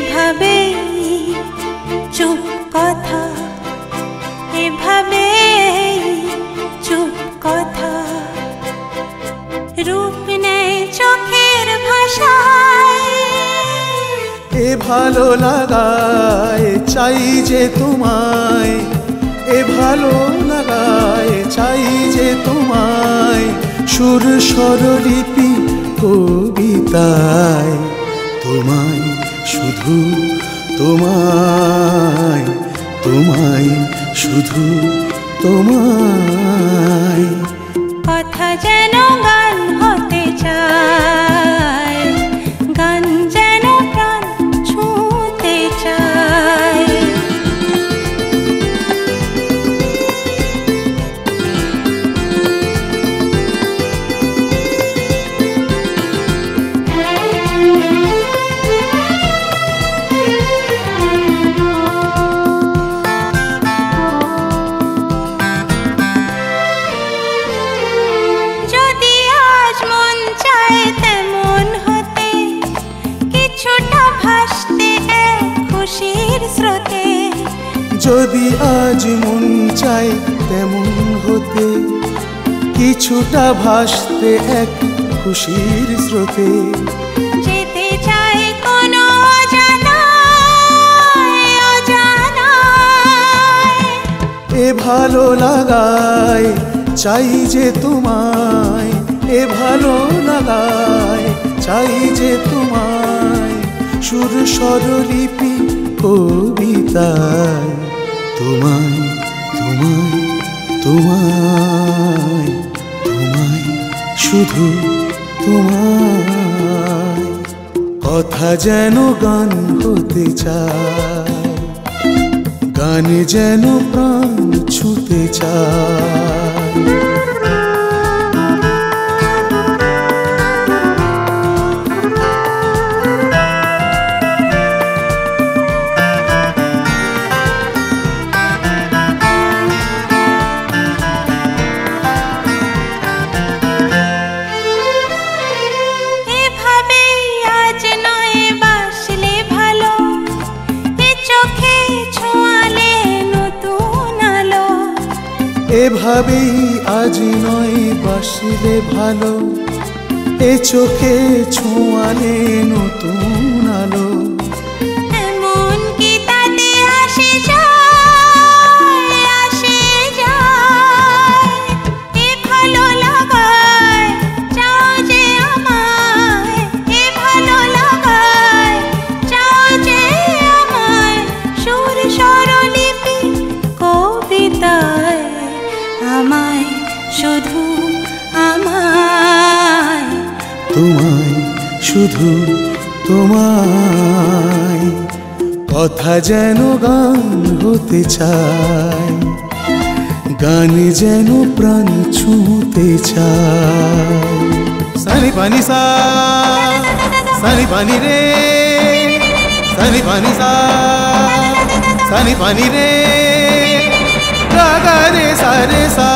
এভাবেই চুপ কথা এভাবেই চুপ কথা। রূপ নেয় চোখের ভাষায়। এ ভালো লাগায় চাই যে তোমায়। এ ভালো লাগায় চাই যে তোমায়। সুর স্বরলিপি কবিতায় তোমায় শুধু তোমায় তোমায় শুধু তোমায়। যদি আজ মন চাই তেমন হতে কিছুটা ভাসতে এক খুশির স্রোতে। যেতে চাই কোনো অজানায় অজানায়। এ ভালো লাগায় চাই যে তোমায়। এ ভালো লাগায় চাই যে তোমায়। সুর স্বরলিপি কবিতায়। তোমায় তোমায় তোমায় তোমায়, শুধু তোমায়। কথা যেন গান হতে চায়, গানে যেন প্রাণ ছুতে চায়। এভাবেই আজ নয় বাসিলে ভালো। এ চোখে ছোঁয়ালে নতুন শুধু তোমায়। কথা যেন গান হতে চায়, গান যেন প্রাণ ছুঁতে চায়। সানি পানি সা, সানি পানি রে, সানি পানি সা, সানি পানি রে। গা রে সা রে সা।